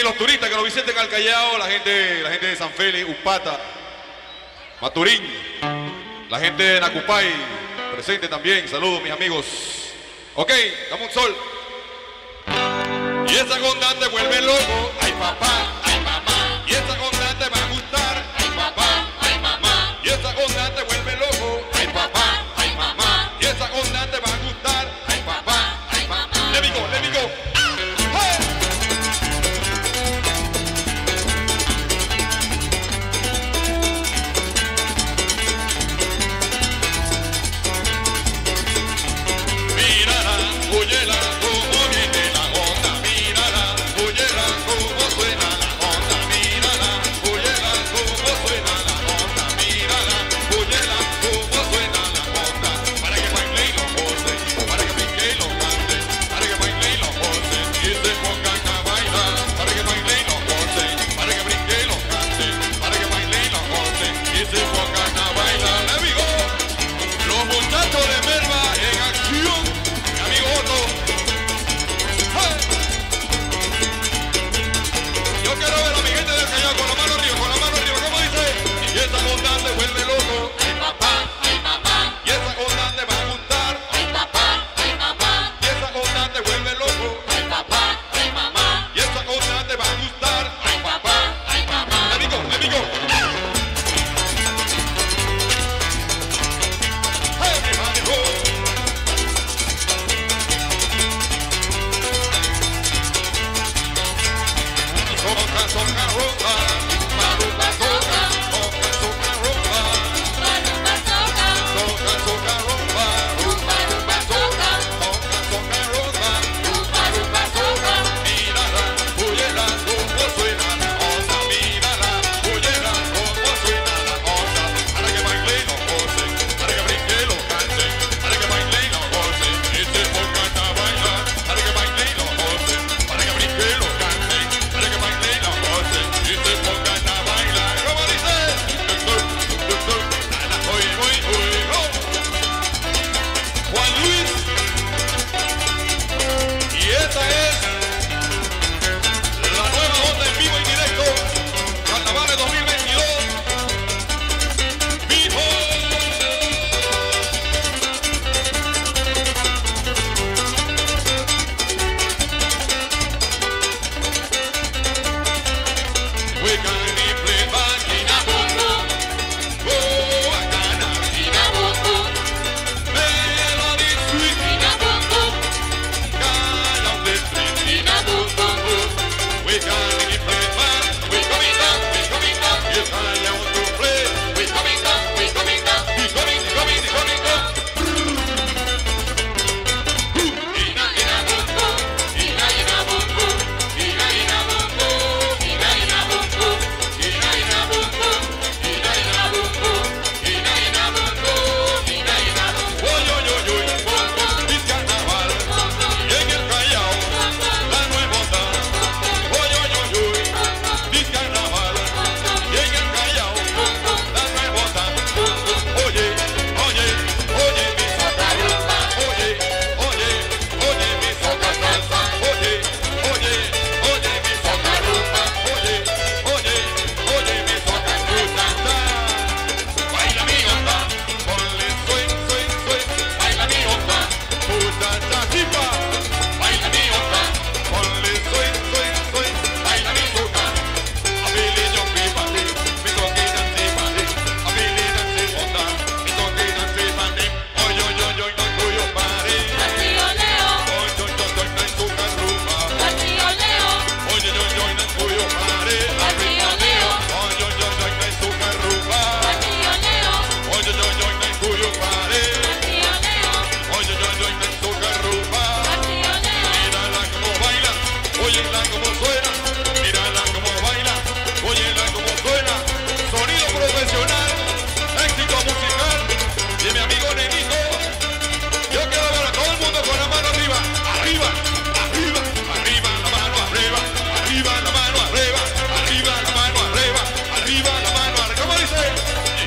y los turistas que nos visiten al Callao, la gente, la gente de San Félix, Upata, Maturín, la gente de Nacupay, presente también, saludos mis amigos. Ok, dame un sol. Y esa gondante vuelve loco, ay papá, somehow over.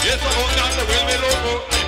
Esa onda se vuelve loco.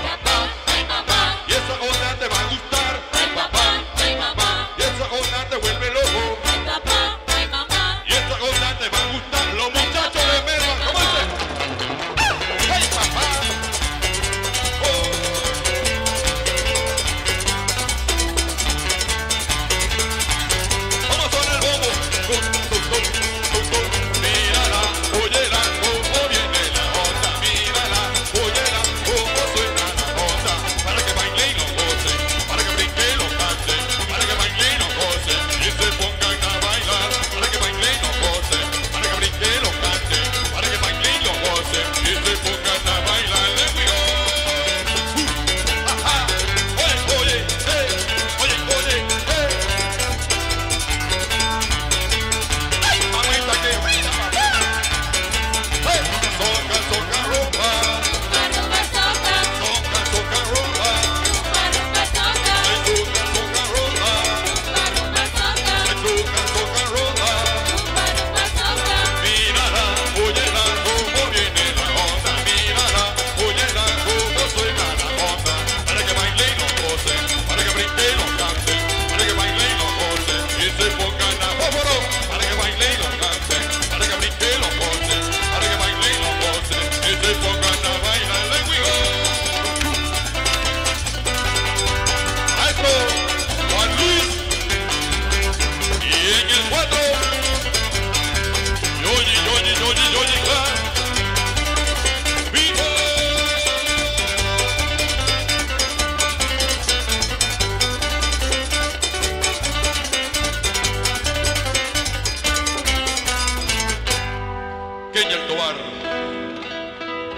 Lugar.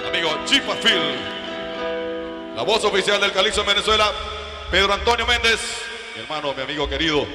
Amigo Chifa Phil. La voz oficial del Calixto en Venezuela, Pedro Antonio Méndez. Mi hermano, mi amigo querido.